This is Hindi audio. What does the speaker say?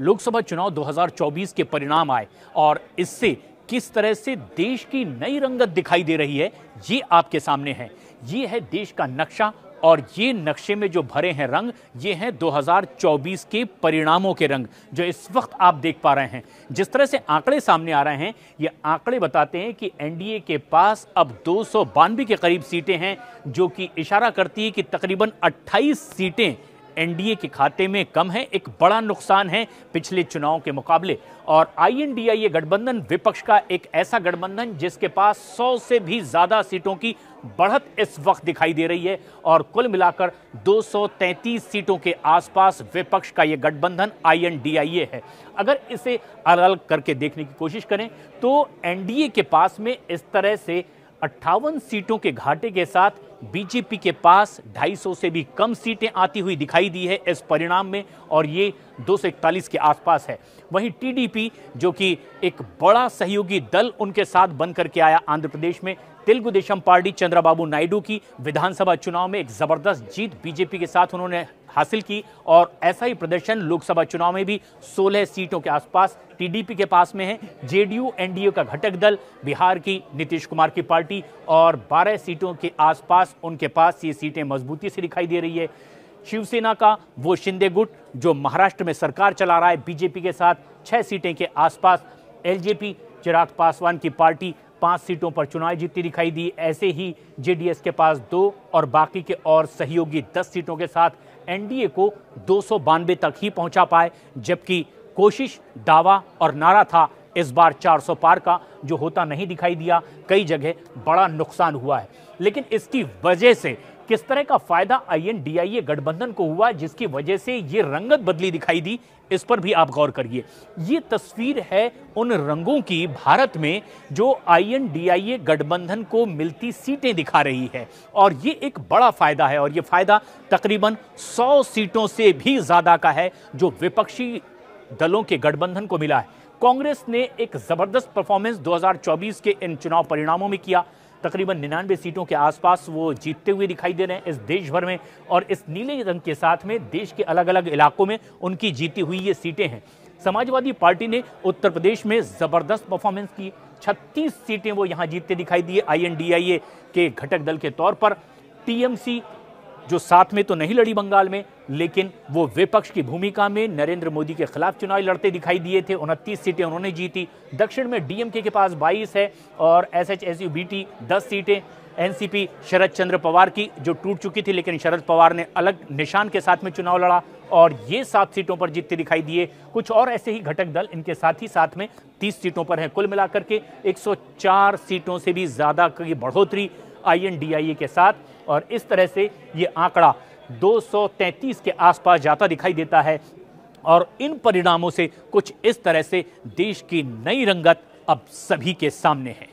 लोकसभा चुनाव 2024 के परिणाम आए। और इससे किस तरह से देश की नई रंगत दिखाई दे रही है, ये आपके सामने है। ये है देश का नक्शा और ये नक्शे में जो भरे हैं रंग, ये हैं 2024 के परिणामों के रंग, जो इस वक्त आप देख पा रहे हैं। जिस तरह से आंकड़े सामने आ रहे हैं, ये आंकड़े बताते हैं कि एनडीए के पास अब दो सौ बानवे के करीब सीटें हैं, जो कि इशारा करती है कि तकरीबन 28 सीटें एनडीए के खाते में कम है, एक बड़ा नुकसान है पिछले चुनाव के मुकाबले। और आईएनडीआईए गठबंधन विपक्ष का एक ऐसा गठबंधन जिसके पास 100 से भी ज़्यादा सीटों की बढ़त इस वक्त दिखाई दे रही है और कुल मिलाकर 233 सीटों के आसपास विपक्ष का यह गठबंधन आईएनडीआईए है। अगर इसे अलग अलग करके देखने की कोशिश करें तो एनडीए के पास में इस तरह से अट्ठावन सीटों के घाटे के साथ बीजेपी के पास 250 से भी कम सीटें आती हुई दिखाई दी है इस परिणाम में, और ये 241 के आसपास है। वहीं टीडीपी, जो कि एक बड़ा सहयोगी दल उनके साथ बन करके आया आंध्र प्रदेश में, तेलुगु देशम पार्टी चंद्रबाबू नायडू की विधानसभा चुनाव में एक ज़बरदस्त जीत बीजेपी के साथ उन्होंने हासिल की, और ऐसा ही प्रदर्शन लोकसभा चुनाव में भी 16 सीटों के आसपास टीडीपी के पास में है। जेडीयू, एनडीए का घटक दल, बिहार की नीतीश कुमार की पार्टी और 12 सीटों के आसपास उनके पास ये सीटें मजबूती से दिखाई दे रही है। शिवसेना का वो शिंदे गुट, जो महाराष्ट्र में सरकार चला रहा है, बीजेपी के साथ छह सीटें के आसपास। एलजेपी, चिराग पासवान की पार्टी पाँच सीटों पर चुनाव जीतती दिखाई दी। ऐसे ही जेडीएस के पास दो और बाकी के और सहयोगी दस सीटों के साथ एनडीए को दो सौ बानवे तक ही पहुँचा पाए, जबकि कोशिश, दावा और नारा था इस बार 400 पार का, जो होता नहीं दिखाई दिया, कई जगह बड़ा नुकसान हुआ है। लेकिन इसकी वजह से किस तरह का फ़ायदा आईएनडीआईए गठबंधन को हुआ, जिसकी वजह से ये रंगत बदली दिखाई दी, इस पर भी आप गौर करिए। ये तस्वीर है उन रंगों की भारत में जो आईएनडीआईए गठबंधन को मिलती सीटें दिखा रही है। और ये एक बड़ा फ़ायदा है, और ये फ़ायदा तकरीबन 100 सीटों से भी ज़्यादा का है, जो विपक्षी दलों के गठबंधन को मिला है। कांग्रेस ने एक ज़बरदस्त परफॉर्मेंस 2024 के इन चुनाव परिणामों में किया। तकरीबन निन्यानवे सीटों के आसपास वो जीतते हुए दिखाई दे रहे हैं इस देश भर में और इस नीले रंग के साथ में देश के अलग अलग इलाकों में उनकी जीती हुई ये सीटें हैं। समाजवादी पार्टी ने उत्तर प्रदेश में ज़बरदस्त परफॉर्मेंस की। 36 सीटें वो यहाँ जीतते दिखाई दिए। आईएनडीआईए के घटक दल के तौर पर। टीएमसी जो साथ में तो नहीं लड़ी बंगाल में, लेकिन वो विपक्ष की भूमिका में नरेंद्र मोदी के खिलाफ चुनाव लड़ते दिखाई दिए थे। उनतीस सीटें उन्होंने जीती। दक्षिण में डीएमके के पास 22 है और S H S U B T दस सीटें। एनसीपी शरद चंद्र पवार की जो टूट चुकी थी, लेकिन शरद पवार ने अलग निशान के साथ में चुनाव लड़ा और ये सात सीटों पर जीतते दिखाई दिए। कुछ और ऐसे ही घटक दल इनके साथ ही साथ में 30 सीटों पर हैं। कुल मिलाकर के 104 सीटों से भी ज़्यादा की बढ़ोतरी आईएनडीआईए के साथ, और इस तरह से ये आंकड़ा 233 के आसपास जाता दिखाई देता है। और इन परिणामों से कुछ इस तरह से देश की नई रंगत अब सभी के सामने है।